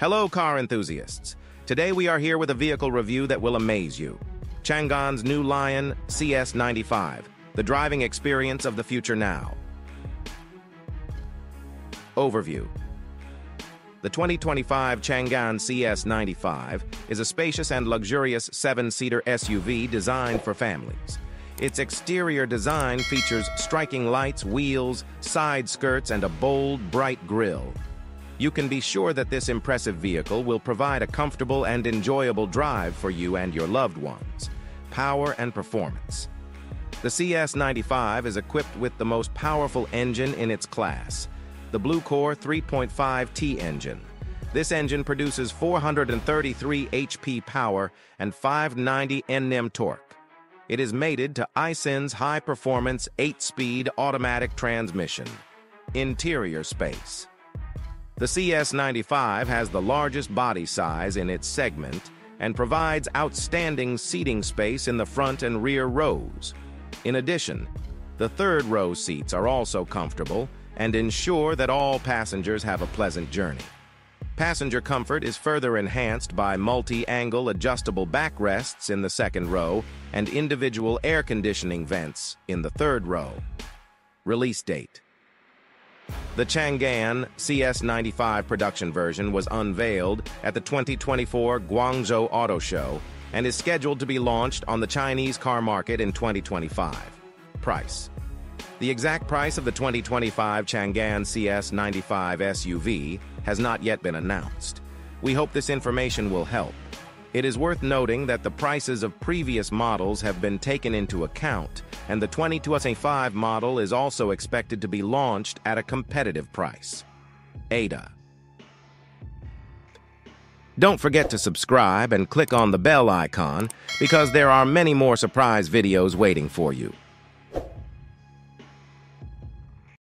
Hello, car enthusiasts. Today we are here with a vehicle review that will amaze you. Chang'an's new Lion CS95, the driving experience of the future now. Overview. The 2025 Chang'an CS95 is a spacious and luxurious seven-seater SUV designed for families. Its exterior design features striking lights, wheels, side skirts, and a bold, bright grille. You can be sure that this impressive vehicle will provide a comfortable and enjoyable drive for you and your loved ones. Power and performance. The CS95 is equipped with the most powerful engine in its class, the Bluecore 3.5T engine. This engine produces 433 HP power and 590 Nm torque. It is mated to Aisin's high-performance 8-speed automatic transmission. Interior space. The CS95 has the largest body size in its segment and provides outstanding seating space in the front and rear rows. In addition, the third row seats are also comfortable and ensure that all passengers have a pleasant journey. Passenger comfort is further enhanced by multi-angle adjustable backrests in the second row and individual air conditioning vents in the third row. Release date the Chang'an CS95 production version was unveiled at the 2024 Guangzhou Auto Show and is scheduled to be launched on the Chinese car market in 2025. Price The exact price of the 2025 Chang'an CS95 SUV has not yet been announced. We hope this information will help. It is worth noting that the prices of previous models have been taken into account, and the 2025 model is also expected to be launched at a competitive price. ADA. Don't forget to subscribe and click on the bell icon because there are many more surprise videos waiting for you.